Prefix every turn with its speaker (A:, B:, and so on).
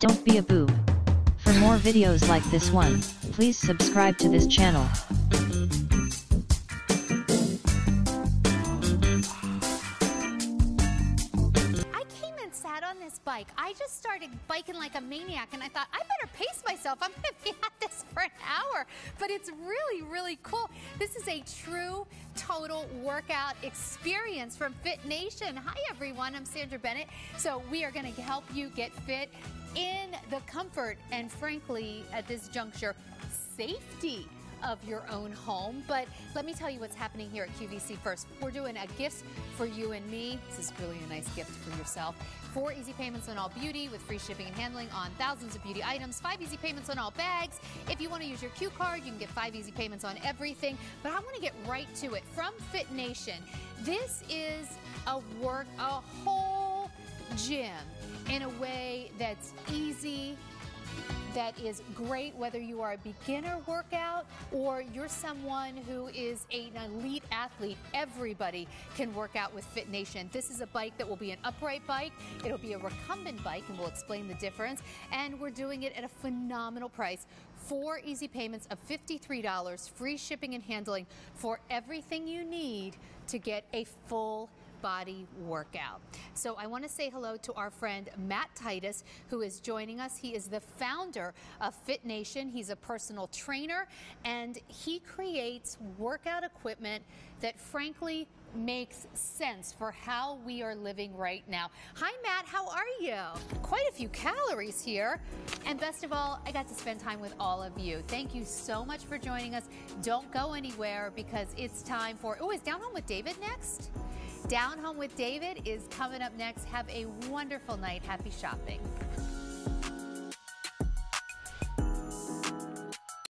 A: Don't be a boob. For more videos like this one, please subscribe to this channel.
B: Sat on this bike. I just started biking like a maniac, and I thought, I better pace myself. I'm to be at this for an hour. But it's really, really cool. This is a true, total workout experience from Fit Nation. Hi, everyone. I'm Sandra Bennett. So, we are going to help you get fit in the comfort and, frankly, at this juncture, safety of your own home. But let me tell you what's happening here at QVC first. We're doing a gift for you and me. This is really a nice gift for yourself. Four easy payments on all beauty with free shipping and handling on thousands of beauty items. Five easy payments on all bags. If you want to use your Q card, you can get five easy payments on everything. But I want to get right to it. From Fit Nation, this is a work, a whole gym in a way that's easy, that is great whether you are a beginner workout or you're someone who is an elite athlete. Everybody can work out with Fit Nation. This is a bike that will be an upright bike. It'll be a recumbent bike, and we'll explain the difference. And we're doing it at a phenomenal price. Four easy payments of $53, free shipping and handling for everything you need to get a full body workout. So I want to say hello to our friend Matt Titus, who is joining us. He is the founder of Fit Nation. He's a personal trainer and he creates workout equipment that frankly makes sense for how we are living right now. Hi, Matt. How are you? Quite a few calories here. And best of all, I got to spend time with all of you. Thank you so much for joining us. Don't go anywhere because it's time for, oh, is Down Home with David next? Down Home with David is coming up next. Have a wonderful night. Happy shopping.